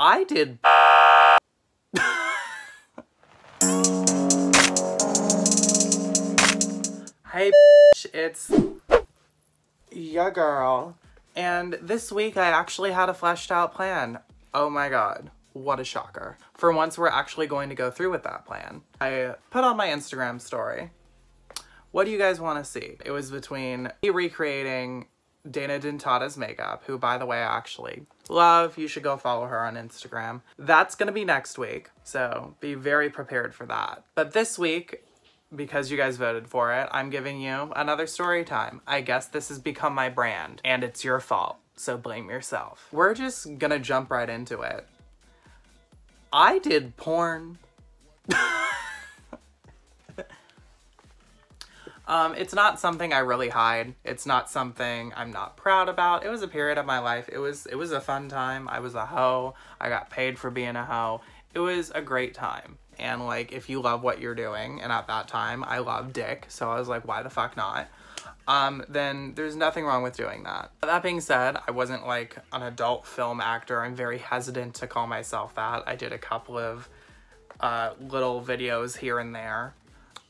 I did Hey it's yeah girl. And this week I actually had a fleshed out plan. Oh my god, what a shocker. For once we're actually going to go through with that plan. I put on my Instagram story. What do you guys want to see? It was between me recreating Dana Dentata's makeup, who by the way I actually love. You should go follow her on Instagram. That's gonna be next week, so be very prepared for that. But this week, because you guys voted for it, I'm giving you another story time. I guess this has become my brand, and it's your fault, so blame yourself. We're just gonna jump right into it. I did porn. Um, it's not something I really hide. It's not something I'm not proud about. It was a period of my life. It was it was a fun time. I was a hoe. I got paid for being a hoe. It was a great time. And like if you love what you're doing, and at that time I loved dick, so I was like, why the fuck not? Um, then there's nothing wrong with doing that. That being said, I wasn't like an adult film actor. I'm very hesitant to call myself that. I did a couple of uh, little videos here and there.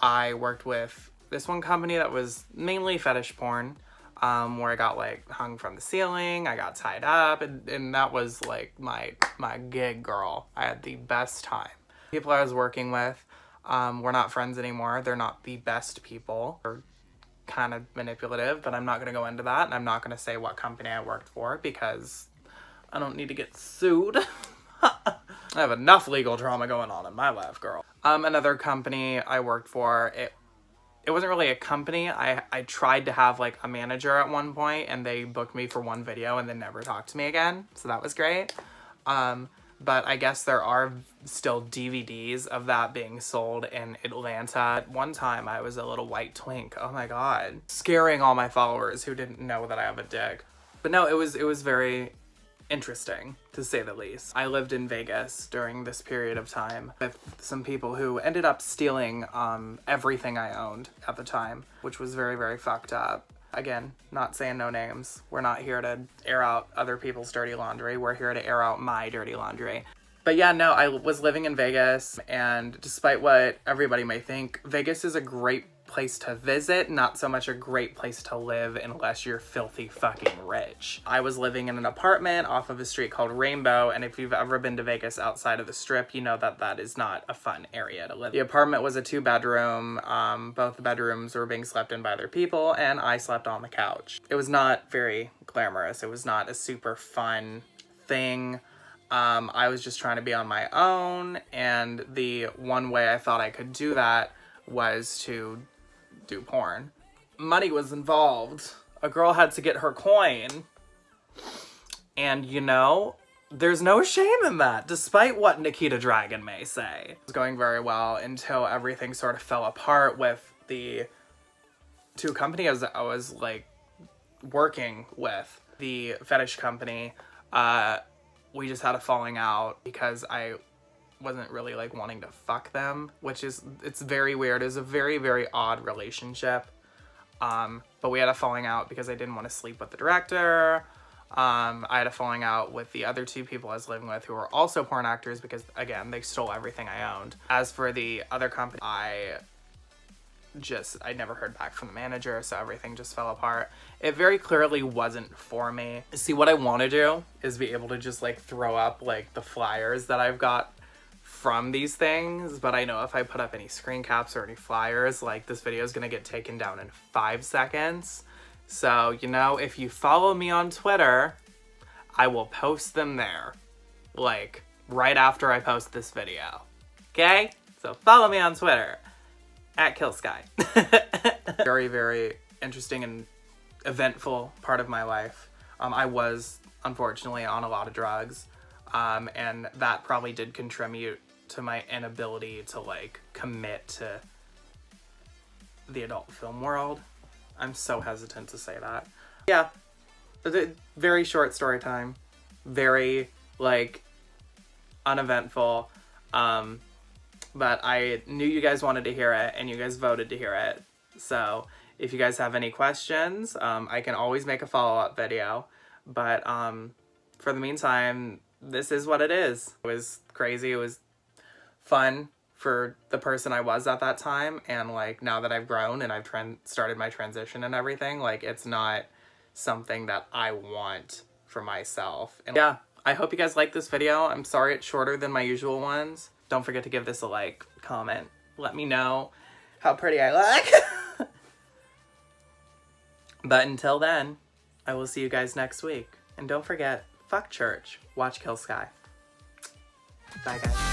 I worked with this one company that was mainly fetish porn, um, where I got like hung from the ceiling, I got tied up, and, and that was like my my gig girl. I had the best time. People I was working with, um, we're not friends anymore. They're not the best people. They're kind of manipulative, but I'm not gonna go into that, and I'm not gonna say what company I worked for because I don't need to get sued. I have enough legal drama going on in my life, girl. Um, another company I worked for, it it wasn't really a company. I, I tried to have like a manager at one point and they booked me for one video and then never talked to me again. So that was great. Um, but I guess there are still DVDs of that being sold in Atlanta. At one time I was a little white twink. Oh my god. Scaring all my followers who didn't know that I have a dick. But no, it was it was very interesting, to say the least. I lived in Vegas during this period of time with some people who ended up stealing um, everything I owned at the time, which was very, very fucked up. Again, not saying no names. We're not here to air out other people's dirty laundry. We're here to air out my dirty laundry. But yeah, no, I was living in Vegas, and despite what everybody may think, Vegas is a great place to visit, not so much a great place to live unless you're filthy fucking rich. I was living in an apartment off of a street called Rainbow, and if you've ever been to Vegas outside of the strip, you know that that is not a fun area to live. The apartment was a two bedroom, um, both the bedrooms were being slept in by other people, and I slept on the couch. It was not very glamorous. It was not a super fun thing. Um, I was just trying to be on my own, and the one way I thought I could do that was to do porn. Money was involved. A girl had to get her coin. And you know, there's no shame in that, despite what Nikita Dragun may say. It was going very well until everything sort of fell apart with the two companies I was like working with. The fetish company, uh, we just had a falling out because I wasn't really like wanting to fuck them, which is, it's very weird. It's a very, very odd relationship. Um, but we had a falling out because I didn't want to sleep with the director. Um, I had a falling out with the other two people I was living with who were also porn actors because, again, they stole everything I owned. As for the other company, I just, I never heard back from the manager, so everything just fell apart. It very clearly wasn't for me. See, what I want to do is be able to just, like, throw up, like, the flyers that I've got from these things, but I know if I put up any screen caps or any flyers, like this video is gonna get taken down in five seconds. So, you know, if you follow me on Twitter, I will post them there, like right after I post this video. Okay? So follow me on Twitter, at killskyy. very, very interesting and eventful part of my life. Um, I was, unfortunately, on a lot of drugs. Um, and that probably did contribute to my inability to like commit to the adult film world. I'm so hesitant to say that. Yeah, very short story time, very like uneventful. Um, but I knew you guys wanted to hear it and you guys voted to hear it. So if you guys have any questions, um, I can always make a follow-up video. But um, for the meantime, this is what it is. It was crazy. It was fun for the person I was at that time. And like now that I've grown and I've tran- started my transition and everything, like it's not something that I want for myself. And yeah, I hope you guys like this video. I'm sorry it's shorter than my usual ones. Don't forget to give this a like, comment, let me know how pretty I look. but until then, I will see you guys next week. And don't forget, fuck church, watch Kill Sky. Bye, guys.